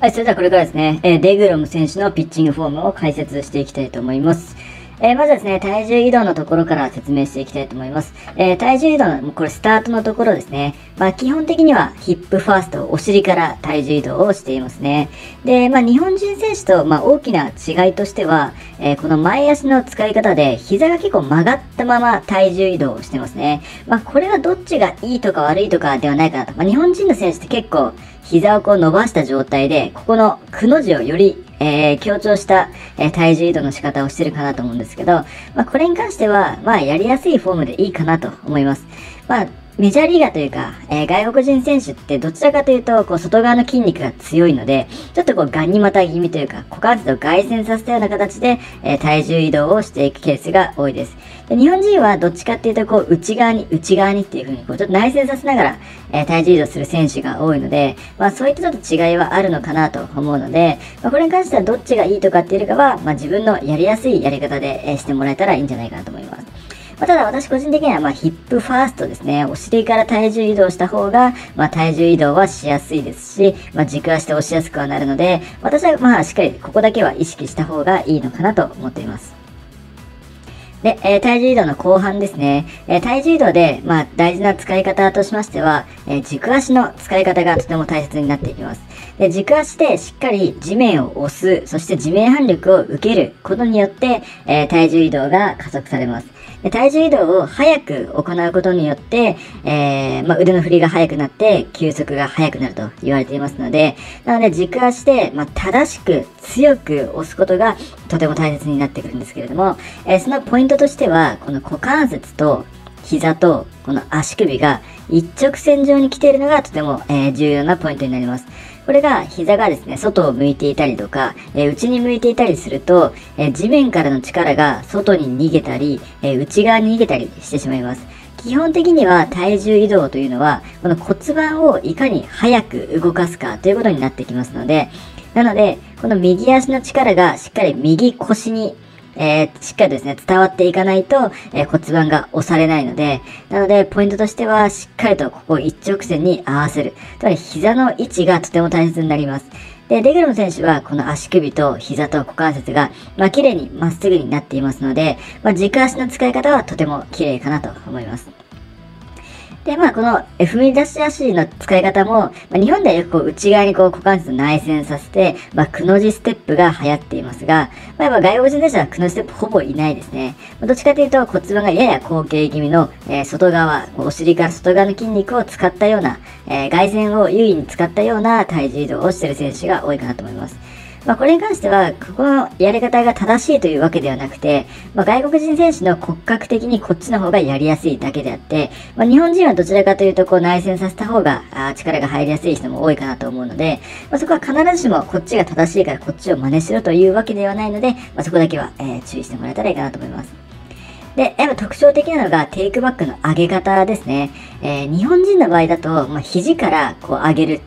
はい、それではこれからですね、え、デグロム選手のピッチングフォームを解説していきたいと思います。えー、まずですね、体重移動のところから説明していきたいと思います。えー、体重移動の、これスタートのところですね。まあ、基本的にはヒップファースト、お尻から体重移動をしていますね。で、まあ、日本人選手と、まあ、大きな違いとしては、えこの前足の使い方で、膝が結構曲がったまま体重移動をしてますね。まあ、これはどっちがいいとか悪いとかではないかなと。まあ、日本人の選手って結構、膝をこう伸ばした状態で、ここのくの字をより、えー、強調した、えー、体重移動の仕方をしてるかなと思うんですけど、まあ、これに関しては、まあ、やりやすいフォームでいいかなと思います。まあ、メジャーリーガーというか、えー、外国人選手ってどちらかというと、こう、外側の筋肉が強いので、ちょっとこう、ガニ股気味というか、股関節を外旋させたような形で、えー、体重移動をしていくケースが多いです。で日本人はどっちかっていうと、こう、内側に、内側にっていう風に、こう、ちょっと内旋させながら、えー、体重移動する選手が多いので、まあ、そういったちょっと違いはあるのかなと思うので、まあ、これに関してはどっちがいいとかっていうよりかは、まあ、自分のやりやすいやり方で、え、してもらえたらいいんじゃないかなと思います。まあ、ただ私個人的にはまヒップファーストですね。お尻から体重移動した方が、まあ、体重移動はしやすいですし、まあ、軸足で押しやすくはなるので、私はまあしっかりここだけは意識した方がいいのかなと思っています。で、えー、体重移動の後半ですね。えー、体重移動で、まあ、大事な使い方としましては、えー、軸足の使い方がとても大切になっていきます。で、軸足でしっかり地面を押す、そして地面反力を受けることによって、え体重移動が加速されます。で体重移動を早く行うことによって、えまあ、腕の振りが速くなって、休息が速くなると言われていますので、なので軸足で、まあ、正しく強く押すことがとても大切になってくるんですけれども、えそのポイントトとしては、この股関節と膝とこの足首が一直線上に来ているのがとても、えー、重要なポイントになります。これが膝がですね、外を向いていたりとか、え、内に向いていたりすると、え、地面からの力が外に逃げたり、え内側に逃げたりしてしまいます。基本的には体重移動というのは、この骨盤をいかに早く動かすかということになってきますので、なので、この右足の力がしっかり右腰にえー、しっかりですね、伝わっていかないと、えー、骨盤が押されないので、なので、ポイントとしては、しっかりとここ一直線に合わせる。つまり、膝の位置がとても大切になります。で、レグルム選手は、この足首と膝と股関節が、まあ、綺麗にまっすぐになっていますので、まあ、軸足の使い方はとても綺麗かなと思います。で、まあ、この F 踏み出し足の使い方も、まあ、日本ではよくこう内側にこう股関節を内旋させて、まあ、くの字ステップが流行っていますが、まあ、やっぱ外国人選手はくの字ステップほぼいないですね。どっちかというと骨盤がやや後傾気味の、えー、外側、お尻から外側の筋肉を使ったような、えー、外旋を優位に使ったような体重移動をしている選手が多いかなと思います。まあ、これに関しては、ここのやり方が正しいというわけではなくて、まあ、外国人選手の骨格的にこっちの方がやりやすいだけであって、まあ、日本人はどちらかというと、こう内旋させた方があ力が入りやすい人も多いかなと思うので、まあ、そこは必ずしもこっちが正しいからこっちを真似しろというわけではないので、まあ、そこだけは、えー、注意してもらえたらいいかなと思います。で、やっぱ特徴的なのがテイクバックの上げ方ですね。えー、日本人の場合だと、まあ、肘からこう上げる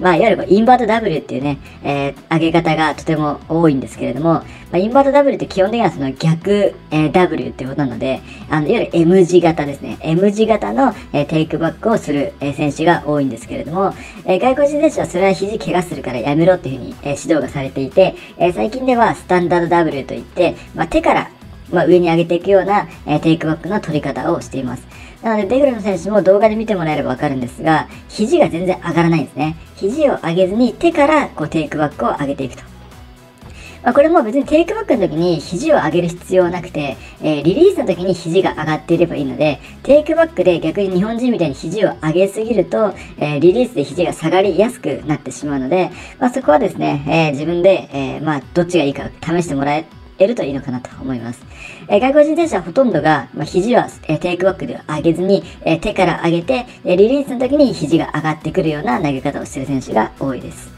まあ、いわゆるインバート W っていうね、えー、上げ方がとても多いんですけれども、まあ、インバート W って基本的にはその逆、えー、W っていうことなので、あの、いわゆる M 字型ですね。M 字型の、えー、テイクバックをする、えー、選手が多いんですけれども、えー、外国人選手はそれは肘怪我するからやめろっていうふうに、えー、指導がされていて、えー、最近ではスタンダード W といって、まあ、手からまあ、上に上げていくような、えー、テイクバックの取り方をしています。なので、デグルの選手も動画で見てもらえればわかるんですが、肘が全然上がらないんですね。肘を上げずに手からこうテイクバックを上げていくと。まあ、これも別にテイクバックの時に肘を上げる必要はなくて、えー、リリースの時に肘が上がっていればいいので、テイクバックで逆に日本人みたいに肘を上げすぎると、えー、リリースで肘が下がりやすくなってしまうので、まあ、そこはですね、えー、自分で、えー、まあ、どっちがいいか試してもらえ得るといいのかなと思います。えー、外国人選手はほとんどが、まあ、肘は、えー、テイクバックでは上げずに、えー、手から上げて、えリリースの時に肘が上がってくるような投げ方をしている選手が多いです。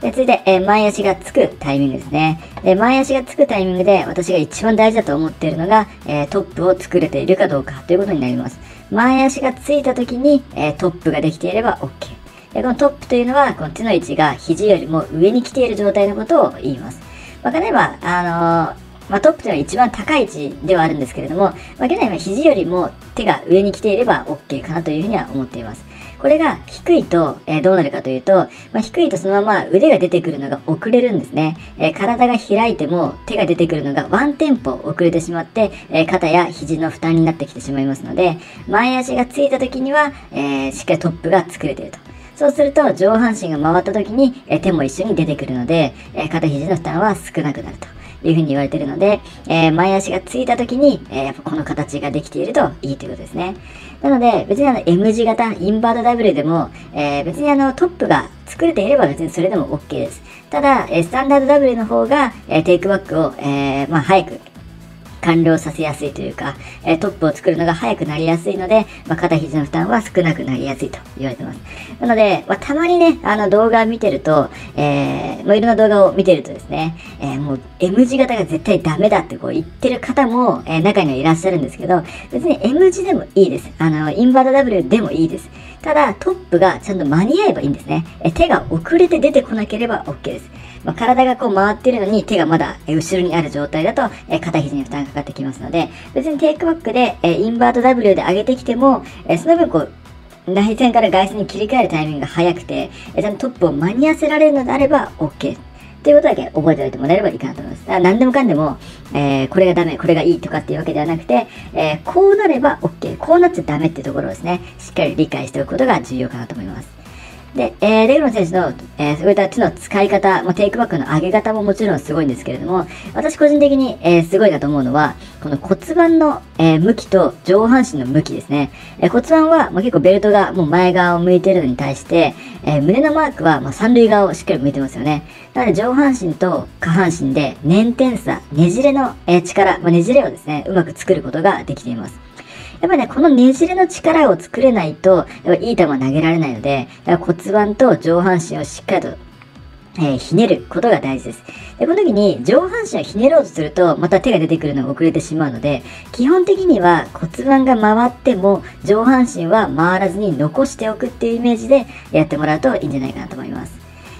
で続いて、え、前足がつくタイミングですね。で前足がつくタイミングで私が一番大事だと思っているのが、え、トップを作れているかどうかということになります。前足がついた時に、え、トップができていれば OK。でこのトップというのは、この手の位置が肘よりも上に来ている状態のことを言います。まあ、例えば、あのーまあ、トップというのは一番高い位置ではあるんですけれども、まあ、現在は肘よりも手が上に来ていれば OK かなというふうには思っています。これが低いと、えー、どうなるかというと、まあ、低いとそのまま腕が出てくるのが遅れるんですね。えー、体が開いても手が出てくるのがワンテンポ遅れてしまって、え肩や肘の負担になってきてしまいますので、前足がついた時には、えしっかりトップが作れていると。そうすると上半身が回った時に、え手も一緒に出てくるので、え肩肘の負担は少なくなると。いうふうに言われているので、え、前足がついた時に、え、やっぱこの形ができているといいということですね。なので、別にあの M 字型、インバート W でも、え、別にあのトップが作れていれば別にそれでも OK です。ただ、えスタンダード W の方が、えテイクバックを、えまあ、早く完了させやすいというか、えトップを作るのが早くなりやすいので、まあ、肩肘の負担は少なくなりやすいと言われてます。なので、まあ、たまにね、あの動画を見てると、えー、もういろんな動画を見てるとですね、えー、もう M 字型が絶対ダメだってこう言ってる方も、えー、中にはいらっしゃるんですけど、別に M 字でもいいです。あの、インバート W でもいいです。ただ、トップがちゃんと間に合えばいいんですね。え手が遅れて出てこなければ OK です。まあ、体がこう回ってるのに手がまだ後ろにある状態だと、え肩肘に負担がかかってきますので、別にテイクバックで、えインバート W で上げてきても、えその分こう、内線から外線に切り替えるタイミングが早くて、えちゃんとトップを間に合わせられるのであれば OK。ということだけ覚えておいてもらえればいいかなと思います。だから何でもかんでも、えー、これがダメ、これがいいとかっていうわけではなくて、えー、こうなれば OK、こうなっちゃダメっていうところをですね、しっかり理解しておくことが重要かなと思います。で、えー、レグロン選手の、えー、そういった手の使い方、まあ、テイクバックの上げ方ももちろんすごいんですけれども、私個人的に、えー、すごいなと思うのは、この骨盤の、えー、向きと上半身の向きですね。えー、骨盤は、まあ、結構ベルトがもう前側を向いているのに対して、えー、胸のマークは、まあ、三塁側をしっかり向いてますよね。なので上半身と下半身で粘点差、ねじれの、えー、力、まあ、ねじれをですね、うまく作ることができています。やっぱね、このねじれの力を作れないと、やっぱいい球投げられないので、骨盤と上半身をしっかりとえー、ひねることが大事です。で、この時に上半身をひねろうとすると、また手が出てくるのが遅れてしまうので、基本的には骨盤が回っても上半身は回らずに残しておくっていうイメージでやってもらうといいんじゃないかなと思います。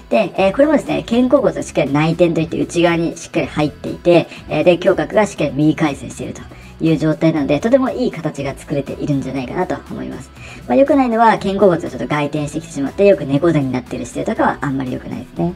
で、えー、これもですね、肩甲骨がしっかり内転といって内側にしっかり入っていて、えー、で、胸郭がしっかり右回旋していると。いう状態なので、とてもいい形が作れているんじゃないかなと思います。まあ、良くないのは、肩甲骨がちょっと外転してきてしまって、よく猫背になっている姿勢とかはあんまり良くないですね。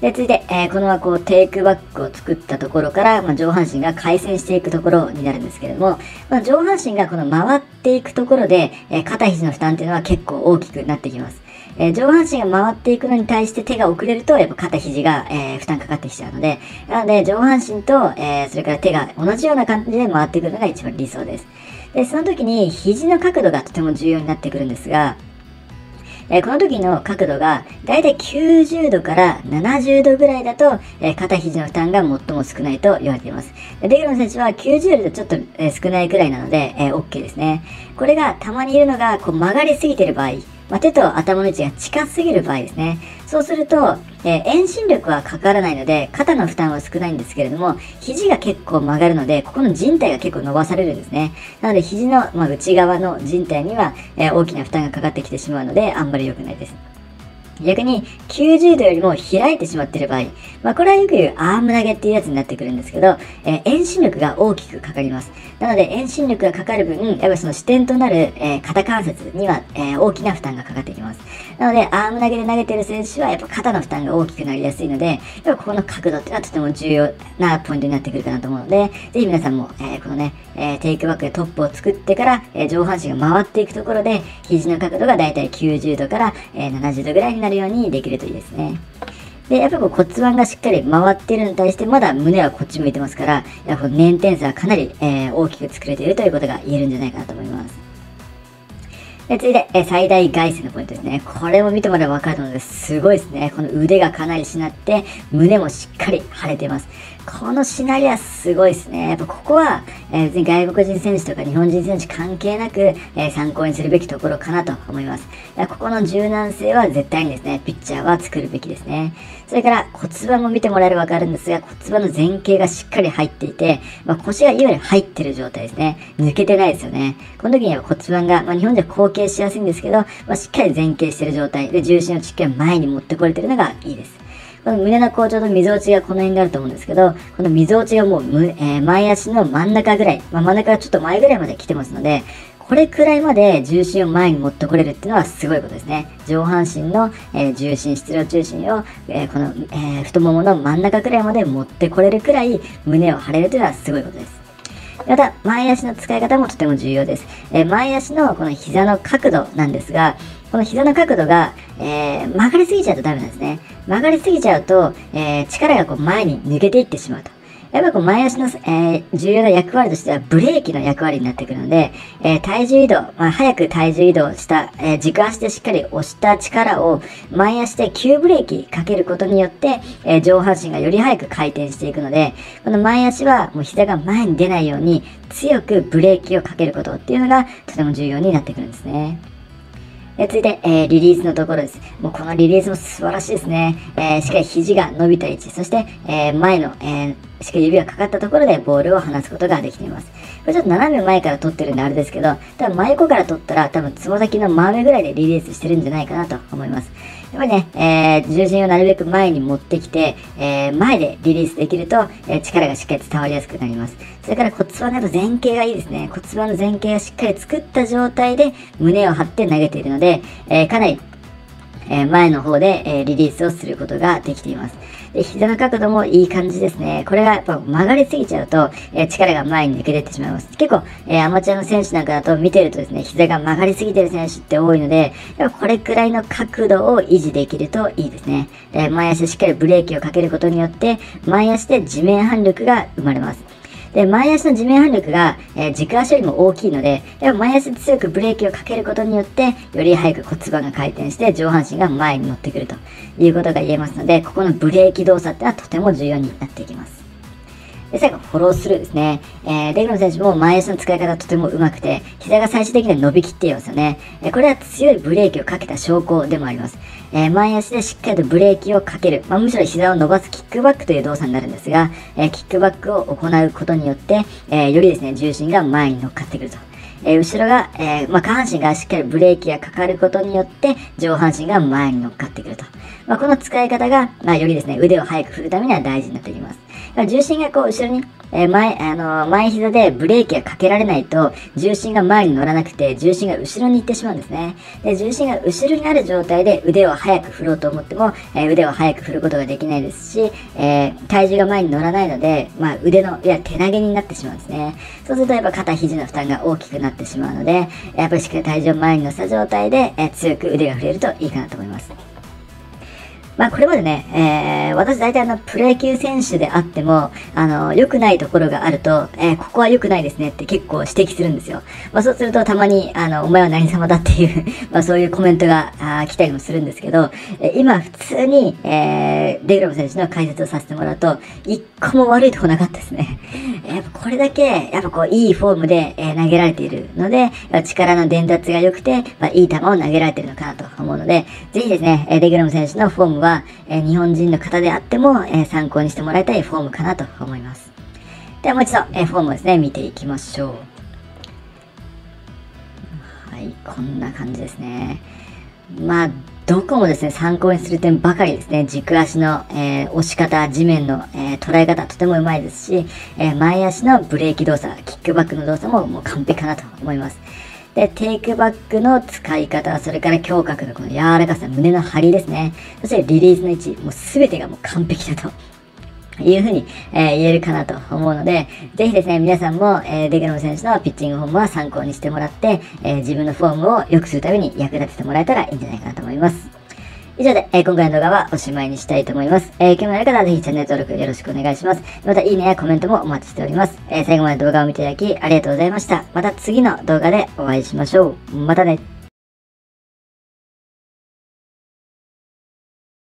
で、続いて、えー、このこうテイクバックを作ったところから、まあ、上半身が回旋していくところになるんですけれども、まあ、上半身がこの回っていくところで、えー、肩肘の負担っていうのは結構大きくなってきます。えー、上半身が回っていくのに対して手が遅れると、やっぱ肩肘が、えー、負担かかってきちゃうので、なので上半身と、えー、それから手が同じような感じで回ってくるのが一番理想です。で、その時に肘の角度がとても重要になってくるんですが、え、この時の角度がだいたい90度から70度ぐらいだと、えー、肩肘の負担が最も少ないと言われています。でデグロン選手は90度でちょっと、え、少ないくらいなので、え OK ですね。これがたまにいるのがこう曲がりすぎてる場合、まあ、手と頭の位置が近すぎる場合ですね。そうすると、えー、遠心力はかからないので、肩の負担は少ないんですけれども、肘が結構曲がるので、ここの人体が結構伸ばされるんですね。なので、肘の、まあ、内側の人体には、えー、大きな負担がかかってきてしまうので、あんまり良くないです。逆に90度よりも開いてしまっている場合、まあこれはよく言うアーム投げっていうやつになってくるんですけど、えー、遠心力が大きくかかります。なので遠心力がかかる分、やっぱりその視点となる、えー、肩関節には、えー、大きな負担がかかってきます。なのでアーム投げで投げてる選手はやっぱ肩の負担が大きくなりやすいので、やっぱここの角度っていうのはとても重要なポイントになってくるかなと思うので、ぜひ皆さんも、えこのね、えテイクバックでトップを作ってから、え上半身が回っていくところで、肘の角度がだいたい90度から、え70度ぐらいになるようにできるといいですね。で、やっぱこう骨盤がしっかり回ってるのに対して、まだ胸はこっち向いてますから、やっぱ粘点差はかなり、えー、大きく作れているということが言えるんじゃないかなと思います。で続いて、え最大外旋のポイントですね。これも見てもらえば分かると思うんですすごいですね。この腕がかなりしなって、胸もしっかり腫れてます。このシナリオはすごいですね。やっぱここは、えー、別に外国人選手とか日本人選手関係なく、えー、参考にするべきところかなと思います。ここの柔軟性は絶対にですね、ピッチャーは作るべきですね。それから骨盤も見てもらえればわかるんですが、骨盤の前傾がしっかり入っていて、まあ、腰がいわゆる入ってる状態ですね。抜けてないですよね。この時には骨盤が、まあ、日本では後傾しやすいんですけど、まあ、しっかり前傾してる状態で重心をしっかり前に持ってこれてるのがいいです。この胸の校長の溝落ちがこの辺があると思うんですけど、この溝落ちがもう、えー、前足の真ん中ぐらい、まあ、真ん中がちょっと前ぐらいまで来てますので、これくらいまで重心を前に持ってこれるっていうのはすごいことですね。上半身の、えー、重心、質量中心を、えー、この、えー、太ももの真ん中くらいまで持ってこれるくらい胸を張れるというのはすごいことです。また、前足の使い方もとても重要です。え前足のこの膝の角度なんですが、この膝の角度が、え曲がりすぎちゃうとダメなんですね。曲がりすぎちゃうと、え力がこう前に抜けていってしまうと。やっぱこう前足の、えー、重要な役割としてはブレーキの役割になってくるので、えー、体重移動、まあ、早く体重移動した、えー、軸足でしっかり押した力を前足で急ブレーキかけることによって、え上半身がより早く回転していくので、この前足はもう膝が前に出ないように強くブレーキをかけることっていうのがとても重要になってくるんですね。え続いて、えー、リリースのところです。もうこのリリースも素晴らしいですね。えー、しっかり肘が伸びた位置、そして、えー、前の、えしっかり指がかかったところでボールを離すことができています。これちょっと斜め前から撮ってるんであれですけど、多分真横から撮ったら多分つま先の真上ぐらいでリリースしてるんじゃないかなと思います。やっぱりね、えー、重心をなるべく前に持ってきて、えー、前でリリースできると、えー、力がしっかり伝わりやすくなります。それから骨盤など前傾がいいですね。骨盤の前傾をしっかり作った状態で胸を張って投げているので、え、かなりえ前の方で、えリリースをすることができています。で、膝の角度もいい感じですね。これがやっぱ曲がりすぎちゃうと、え力が前に抜け出てしまいます。結構、えアマチュアの選手なんかだと見てるとですね、膝が曲がりすぎてる選手って多いので、やっぱこれくらいの角度を維持できるといいですね。で前足しっかりブレーキをかけることによって、前足で地面反力が生まれます。で、前足の地面反力が、えー、軸足よりも大きいので、でも前足強くブレーキをかけることによって、より早く骨盤が回転して上半身が前に乗ってくるということが言えますので、ここのブレーキ動作ってのはとても重要になっていきます。で、最後、フォロースルーですね。えー、デグノ選手も前足の使い方とても上手くて、膝が最終的には伸びきっていますよね。え、これは強いブレーキをかけた証拠でもあります。えー、前足でしっかりとブレーキをかける。まあ、むしろ膝を伸ばすキックバックという動作になるんですが、えー、キックバックを行うことによって、えー、よりですね、重心が前に乗っかってくると。えー、後ろが、えー、まあ、下半身がしっかりブレーキがかかることによって、上半身が前に乗っかってくると。まあ、この使い方が、まあ、よりですね、腕を速く振るためには大事になってきます。重心がこう、後ろに、えー、前、あのー、前膝でブレーキがかけられないと、重心が前に乗らなくて、重心が後ろに行ってしまうんですね。で、重心が後ろにある状態で腕を速く振ろうと思っても、えー、腕を速く振ることができないですし、え体重が前に乗らないので、まあ、腕の、いや、手投げになってしまうんですね。そうすると、やっぱ肩、肘の負担が大きくなってしまうので、やっぱりしっかり体重を前に乗せた状態で、え強く腕が振れるといいかなと思います。まあこれまでね、えー、私大体あの、プロ野球選手であっても、あの、良くないところがあると、えー、ここは良くないですねって結構指摘するんですよ。まあそうするとたまに、あの、お前は何様だっていう まあそういうコメントがあ来たりもするんですけど、え今普通に、えー、デグラム選手の解説をさせてもらうと、一個も悪いとこなかったですね。やっぱこれだけ、やっぱこう、いいフォームで、えー、投げられているので、力の伝達が良くて、まあいい球を投げられているのかなと思うので、ぜひですね、デグラム選手のフォームはは、え、日本人の方であっても、え、参考にしてもらいたいフォームかなと思います。ではもう一度、え、フォームをですね、見ていきましょう。はい、こんな感じですね。まあ、どこもですね、参考にする点ばかりですね。軸足の、えー、押し方、地面の、えー、捉え方、とてもうまいですし、えー、前足のブレーキ動作、キックバックの動作ももう完璧かなと思います。で、テイクバックの使い方、それから胸郭のこの柔らかさ、胸の張りですね。そしてリリースの位置、もうすべてがもう完璧だと。いうふうに、えー、言えるかなと思うので、ぜひですね、皆さんも、えー、デグラム選手のピッチングフォームは参考にしてもらって、えー、自分のフォームを良くするために役立ててもらえたらいいんじゃないかなと思います。以上で、えー、今回の動画はおしまいにしたいと思います。えー、興味のある方はぜひチャンネル登録よろしくお願いします。また、いいねやコメントもお待ちしております。えー、最後まで動画を見ていただきありがとうございました。また次の動画でお会いしましょう。またね。